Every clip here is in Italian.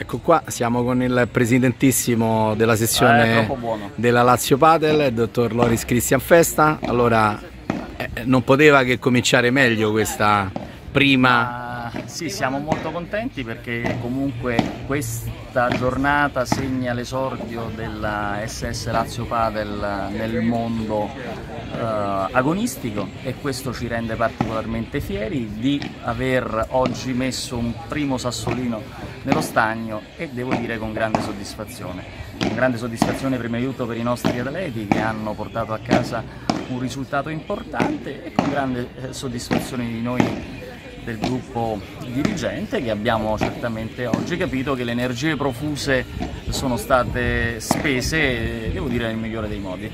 Ecco qua, siamo con il presidentissimo della sessione buono. della Lazio Padel, il dottor Loris Cristian Festa. Allora, eh, non poteva che cominciare meglio questa prima... Ah, sì, siamo molto contenti perché comunque questa giornata segna l'esordio della SS Lazio Padel nel mondo eh, agonistico e questo ci rende particolarmente fieri di aver oggi messo un primo sassolino nello stagno e devo dire con grande soddisfazione. Con grande soddisfazione prima di tutto per i nostri atleti che hanno portato a casa un risultato importante e con grande eh, soddisfazione di noi del gruppo dirigente che abbiamo certamente oggi capito che le energie profuse sono state spese, devo dire, nel migliore dei modi.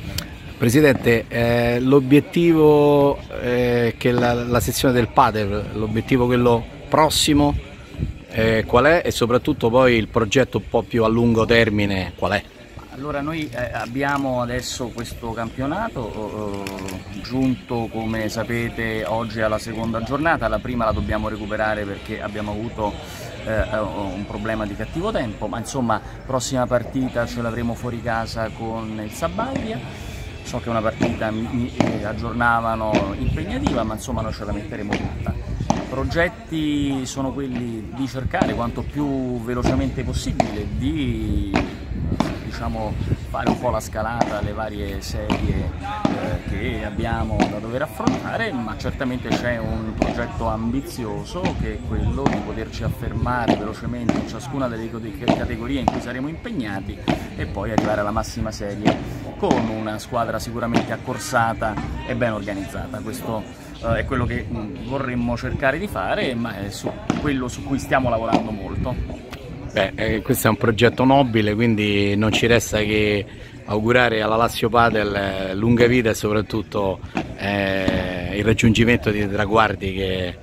Presidente, eh, l'obiettivo eh, che la, la sezione del Padel, l'obiettivo quello prossimo, eh, qual è e soprattutto poi il progetto un po' più a lungo termine qual è? Allora noi eh, abbiamo adesso questo campionato eh, giunto come sapete oggi alla seconda giornata, la prima la dobbiamo recuperare perché abbiamo avuto eh, un problema di cattivo tempo, ma insomma prossima partita ce l'avremo fuori casa con il Sabaglia. So che è una partita mi, eh, aggiornavano impegnativa, ma insomma noi ce la metteremo tutta. Progetti sono quelli di cercare quanto più velocemente possibile di diciamo, fare un po' la scalata alle varie serie eh, che abbiamo da dover affrontare, ma certamente c'è un progetto ambizioso che è quello di poterci affermare velocemente in ciascuna delle categorie in cui saremo impegnati e poi arrivare alla massima serie con una squadra sicuramente accorsata e ben organizzata. Questo è quello che vorremmo cercare di fare, ma è su quello su cui stiamo lavorando molto. Beh, eh, questo è un progetto nobile, quindi non ci resta che augurare alla Lazio Padel eh, lunga vita e soprattutto eh, il raggiungimento di traguardi che,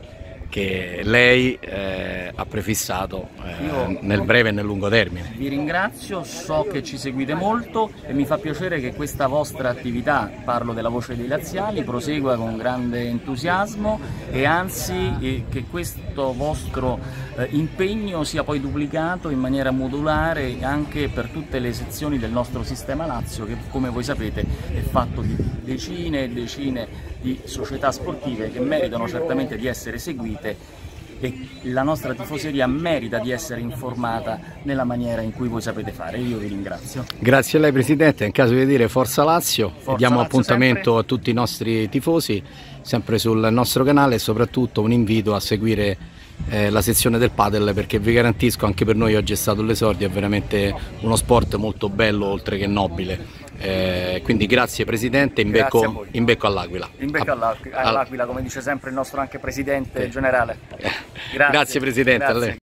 che lei eh, ha prefissato eh, nel breve e nel lungo termine. Vi ringrazio, so che ci seguite molto e mi fa piacere che questa vostra attività, parlo della voce dei laziali, prosegua con grande entusiasmo e anzi eh, che questo vostro eh, impegno sia poi duplicato in maniera modulare anche per tutte le sezioni del nostro sistema Lazio che come voi sapete è fatto di decine e decine di società sportive che meritano certamente di essere seguite e la nostra tifoseria merita di essere informata nella maniera in cui voi sapete fare. Io vi ringrazio. Grazie a lei Presidente, in caso di dire Forza Lazio, Forza diamo Lazio appuntamento sempre. a tutti i nostri tifosi, sempre sul nostro canale e soprattutto un invito a seguire eh, la sezione del padel perché vi garantisco anche per noi oggi è stato l'esordio, è veramente uno sport molto bello oltre che nobile. Eh, quindi grazie Presidente, in becco, in becco all'Aquila. In becco all'Aquila, come dice sempre il nostro anche Presidente generale. Grazie, Grazie Presidente, Grazie.